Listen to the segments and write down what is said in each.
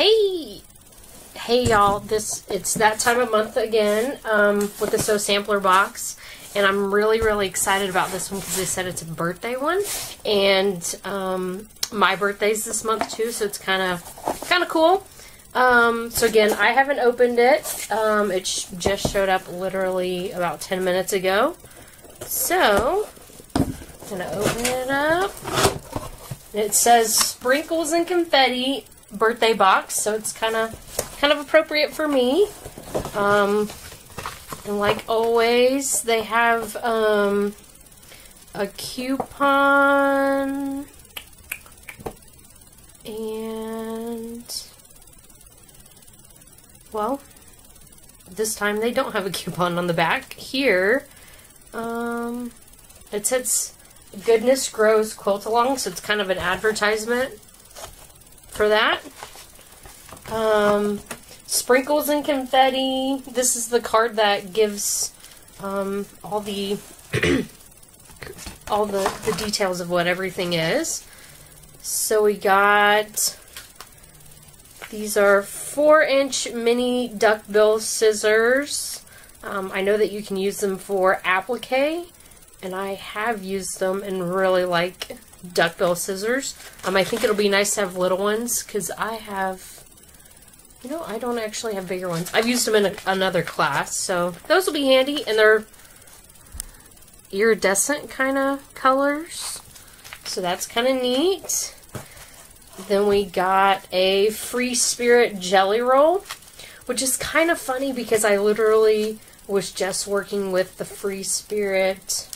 Hey, hey y'all! This it's that time of month again um, with the Sew Sampler box, and I'm really really excited about this one because they said it's a birthday one, and um, my birthday's this month too, so it's kind of kind of cool. Um, so again, I haven't opened it. Um, it sh just showed up literally about 10 minutes ago. So, I'm gonna open it up. It says sprinkles and confetti birthday box, so it's kind of kind of appropriate for me. Um, and like always, they have um, a coupon and well, this time they don't have a coupon on the back. Here, um, it says Goodness Grows Quilt Along, so it's kind of an advertisement for that. Um, sprinkles and confetti. This is the card that gives um, all the all the, the details of what everything is. So we got these are four inch mini duckbill scissors. Um, I know that you can use them for applique, and I have used them and really like duckbill scissors. Um, I think it'll be nice to have little ones because I have, you know, I don't actually have bigger ones. I've used them in a, another class, so those will be handy, and they're iridescent kind of colors, so that's kind of neat. Then we got a Free Spirit Jelly Roll, which is kind of funny because I literally was just working with the Free Spirit.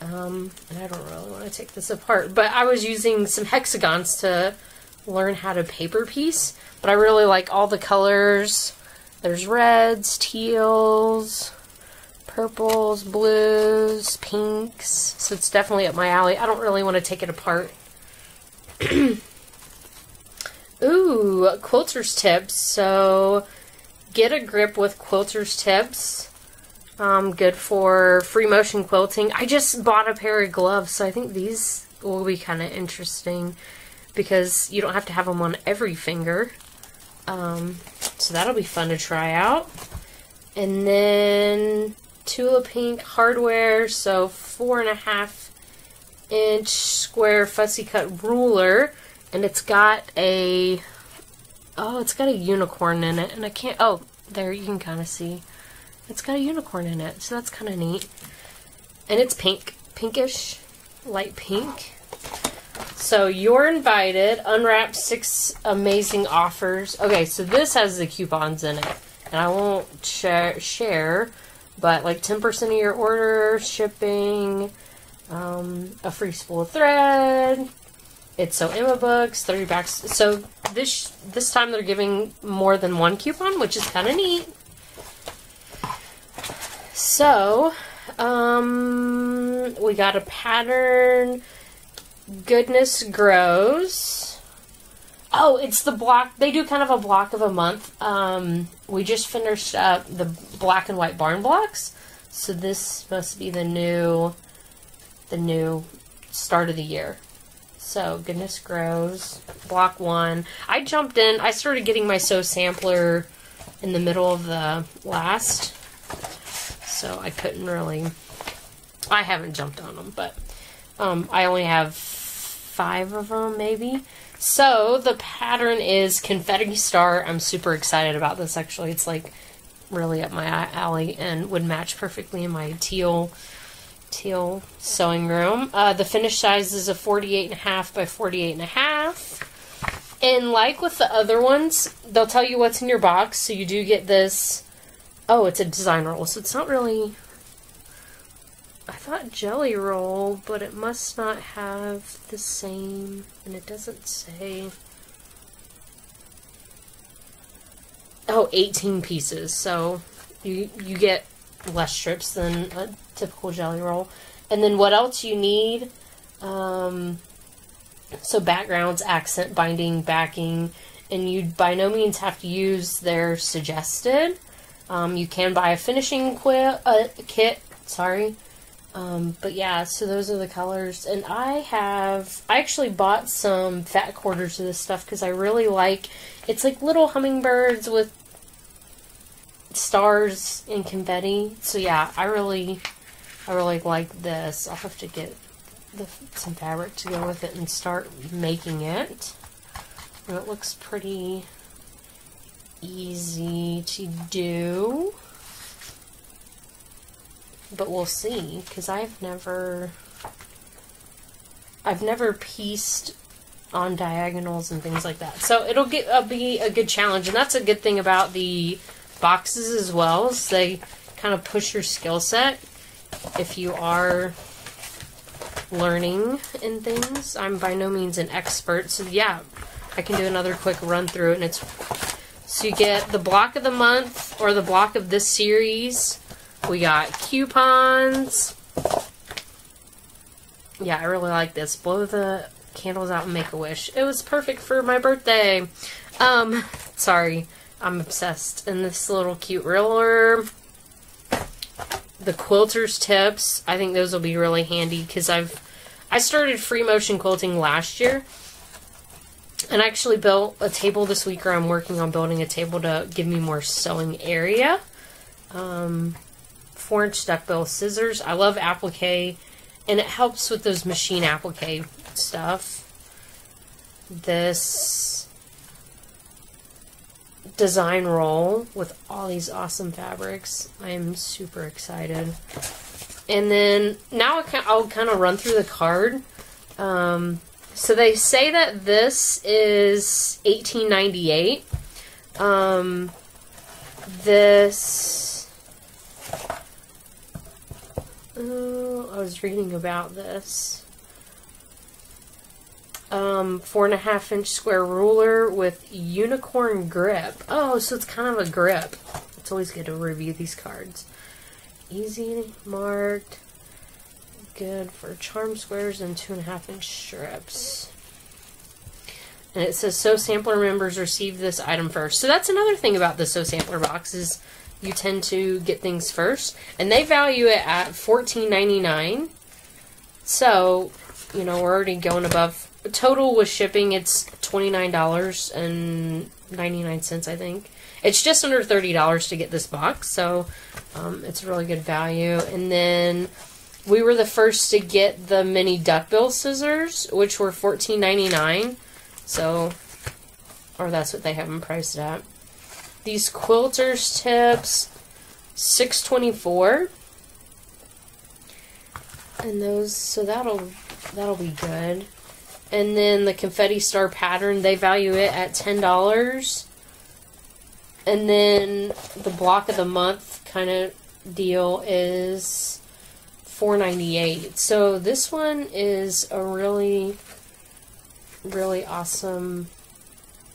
Um, and I don't really want to take this apart, but I was using some hexagons to learn how to paper piece. But I really like all the colors. There's reds, teals, purples, blues, pinks. So it's definitely up my alley. I don't really want to take it apart. Ooh, quilter's tips. So get a grip with quilter's tips. Um, good for free motion quilting. I just bought a pair of gloves, so I think these will be kind of interesting because you don't have to have them on every finger. Um, so that'll be fun to try out. And then Tula Pink hardware, so four and a half inch square fussy cut ruler and it's got a oh it's got a unicorn in it and I can't oh there you can kind of see it's got a unicorn in it so that's kind of neat. And it's pink pinkish light pink. So you're invited unwrap six amazing offers. Okay so this has the coupons in it. And I won't share share but like 10% of your order shipping um, a free spool of thread. It's Sew Emma books, 30 bucks. So this this time they're giving more than one coupon, which is kind of neat. So, um, we got a pattern. Goodness grows. Oh, it's the block. They do kind of a block of a month. Um, we just finished up the black and white barn blocks, so this must be the new, the new start of the year. So, Goodness Grows, Block 1. I jumped in, I started getting my Sew Sampler in the middle of the last, so I couldn't really. I haven't jumped on them, but um, I only have five of them, maybe. So, the pattern is Confetti Star. I'm super excited about this, actually. It's like really up my alley and would match perfectly in my teal teal sewing room. Uh, the finished size is a 48 and a half by 48 and a half. And like with the other ones, they'll tell you what's in your box, so you do get this. Oh, it's a design roll, so it's not really. I thought jelly roll, but it must not have the same, and it doesn't say. Oh, 18 pieces, so you you get less strips than a typical jelly roll. And then what else you need? Um, so backgrounds, accent, binding, backing, and you by no means have to use their suggested. Um, you can buy a finishing uh, kit, sorry, Um, but yeah, so those are the colors. And I have, I actually bought some fat quarters of this stuff because I really like, it's like little hummingbirds with stars and confetti. So yeah, I really, I really like this. I'll have to get the, some fabric to go with it and start making it. And it looks pretty easy to do. But we'll see, because I've never... I've never pieced on diagonals and things like that. So it'll get uh, be a good challenge, and that's a good thing about the boxes as well. They kind of push your skill set if you are learning in things. I'm by no means an expert, so yeah, I can do another quick run through and it's so you get the block of the month or the block of this series. We got coupons. Yeah, I really like this. Blow the candles out and make a wish. It was perfect for my birthday. Um, sorry, I'm obsessed. And this little cute roller. The quilter's tips. I think those will be really handy because I've I started free motion quilting last year. And I actually built a table this week, or I'm working on building a table to give me more sewing area. Um, four inch duckbill scissors. I love applique, and it helps with those machine applique stuff. This design roll with all these awesome fabrics. I am super excited. And then now I'll kind of run through the card. Um, so they say that this is 1898. Um, this. Oh, I was reading about this. Um, four and a half inch square ruler with unicorn grip. Oh, so it's kind of a grip. It's always good to review these cards. Easy marked. Good for charm squares and two and a half inch strips. And it says Sew Sampler members receive this item first. So that's another thing about the Sew Sampler box is You tend to get things first. And they value it at $14.99. So, you know, we're already going above. Total with shipping, it's $29.99, I think. It's just under $30 to get this box, so um, it's a really good value. And then we were the first to get the mini duckbill scissors, which were $14.99. So, or that's what they have them priced at. These quilters tips, $6.24. And those, so that'll that'll be good. And then the confetti star pattern, they value it at ten dollars. And then the block of the month kind of deal is four ninety eight. So this one is a really really awesome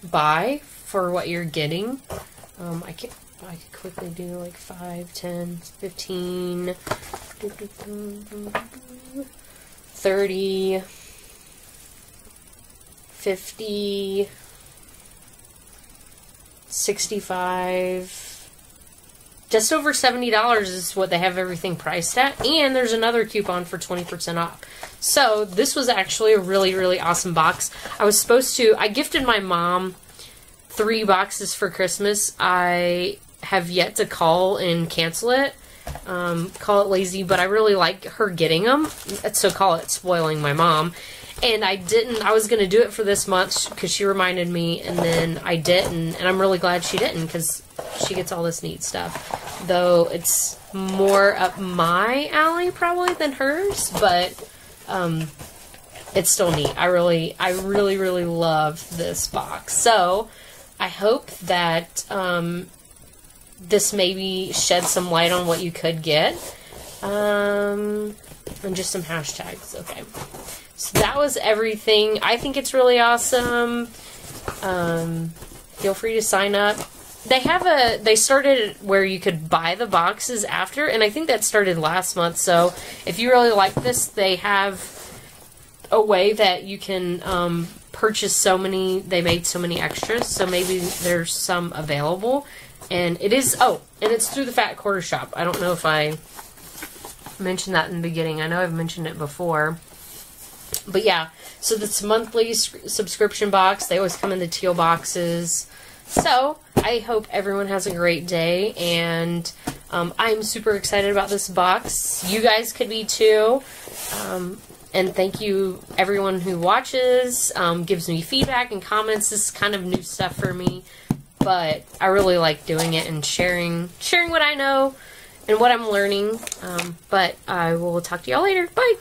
buy for what you're getting. Um, I can I could quickly do like 5, 10, 15, 30, 50, 65, just over $70 is what they have everything priced at. And there's another coupon for 20% off. So this was actually a really, really awesome box. I was supposed to, I gifted my mom three boxes for Christmas. I have yet to call and cancel it. Um, call it lazy, but I really like her getting them. So call it spoiling my mom. And I didn't, I was going to do it for this month because she reminded me, and then I didn't. And I'm really glad she didn't because she gets all this neat stuff. Though it's more up my alley probably than hers, but um, it's still neat. I really, I really, really love this box. So I hope that um, this maybe shed some light on what you could get. Um, and just some hashtags. Okay. So that was everything. I think it's really awesome. Um, feel free to sign up. They have a they started where you could buy the boxes after, and I think that started last month. So if you really like this, they have a way that you can um, purchase so many. They made so many extras, so maybe there's some available. And it is oh, and it's through the Fat Quarter Shop. I don't know if I mentioned that in the beginning. I know I've mentioned it before. But yeah, so this monthly subscription box, they always come in the teal boxes. So I hope everyone has a great day, and um, I'm super excited about this box. You guys could be too. Um, and thank you everyone who watches, um, gives me feedback and comments. This is kind of new stuff for me, but I really like doing it and sharing sharing what I know and what I'm learning. Um, but I will talk to y'all later. Bye.